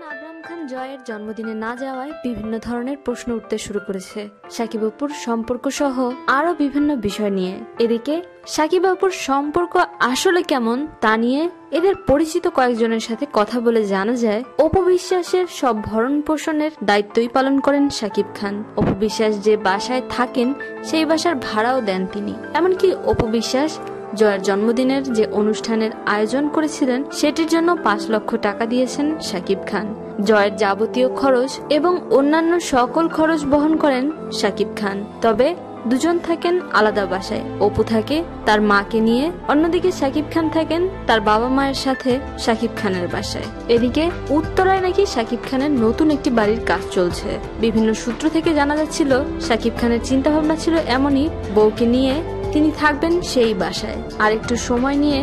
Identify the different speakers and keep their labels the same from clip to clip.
Speaker 1: খান খান জয়ের জন্মদিনে না যাওয়ায় বিভিন্ন ধরনের প্রশ্ন উঠতে শুরু করেছে। সাকিব সম্পর্ক সহ বিভিন্ন বিষয় নিয়ে। এদিকে, সাকিব সম্পর্ক আসলে কেমন তা নিয়ে এদের পরিচিত কয়েকজনের সাথে কথা বলে জানা যায় অপবিশ্বাসের সব ভরণ পোষণের দায়িত্বই পালন করেন সাকিব খান। অপবিশ্বাস যে বাসায় থাকেন, সেই বাসার ভাড়াও দেন তিনি। এমনকি অপবিশ্বাস জয়ের জন্মদিনের যে অনুষ্ঠানের আয়োজন করেছিলেন, সেটির জন্য পাঁচ লক্ষ টাকা দিয়েছেন সাকিব খান। জয়ের যাবতীয় খরচ এবং অন্যান্য সকল খরচ বহন করেন সাকিব খান। তবে দুজন থাকেন আলাদা বাসায়। অপু থাকে তার মাকে নিয়ে, অন্যদিকে সাকিব খান থাকেন তার বাবা মায়ের সাথে সাকিব খানের বাসায়। এদিকে উত্তরায় নাকি সাকিব খানের নতুন একটি বাড়ির কাজ চলছে। বিভিন্ন সূত্র থেকে জানা যাচ্ছিল, সাকিব খানের চিন্তা ভাবনা ছিল এমনই বউকে নিয়ে তিনি থাকবেন সেই বাসায়। আর একটু সময় নিয়ে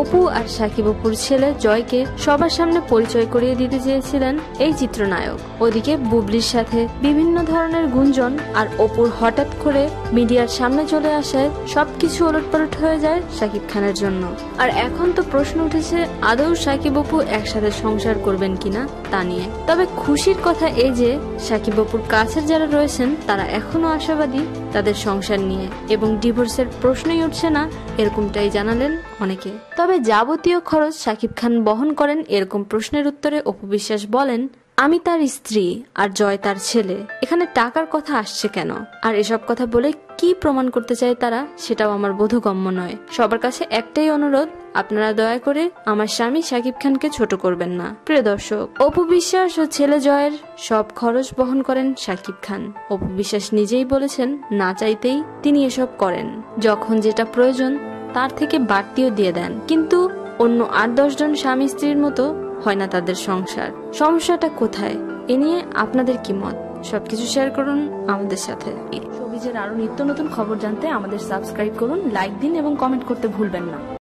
Speaker 1: অপু আর সাকিব অপুর ছেলে জয়কে সবার সামনে পরিচয় করিয়ে দিতে চেয়েছিলেন এই চিত্রনায়ক। ওদিকে বুবলির সাথে বিভিন্ন ধরনের গুঞ্জন আর অপুর হঠাৎ করে মিডিয়ার সামনে চলে আসায় সবকিছু ওলটপালট হয়ে যায় সাকিব খানের জন্য। আর এখন তো প্রশ্ন উঠেছে, আদৌ সাকিব অপু একসাথে সংসার করবেন কিনা তা নিয়ে। তবে খুশির কথা এই যে, সাকিব অপুর কাছের যারা রয়েছেন, তারা এখনও আশাবাদী তাদের সংসার নিয়ে এবং ডিভোর্সের প্রশ্নই উঠছে না, এরকমটাই জানালেন অনেকে। তবে যাবতীয় খরচ সাকিব খান বহন করেন এরকম প্রশ্নের উত্তরে অপবিশ্বাস বলেন আমি তার স্ত্রী আর জয় তার ছেলে। এখানে টাকার কথা আসছে কেন? আর এসব কথা বলে কি প্রমাণ করতে চায় তারা, সেটাও আমার বোধগম্য নয়। সবার কাছে একটাই অনুরোধ, আপনারা দয়া করে আমার স্বামী সাকিব খানকে ছোট করবেন না। প্রিয় দর্শক, অপু বিশ্বাস ও ছেলে জয়ের সব খরচ বহন করেন সাকিব খান। অপু বিশ্বাস নিজেই বলেছেন, না চাইতেই তিনি এসব করেন। যখন যেটা প্রয়োজন, তার থেকে বাড়তিও দিয়ে দেন। কিন্তু অন্য আট জন স্বামী স্ত্রীর মতো হয় না তাদের সংসার। সমস্যাটা কোথায়? এ নিয়ে আপনাদের কি মত? সবকিছু শেয়ার করুন আমাদের সাথে।
Speaker 2: সবিজের আরও নিত্য নতুন খবর জানতে আমাদের সাবস্ক্রাইব করুন, লাইক দিন এবং কমেন্ট করতে ভুলবেন না।